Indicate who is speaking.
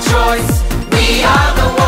Speaker 1: choice. We are the one.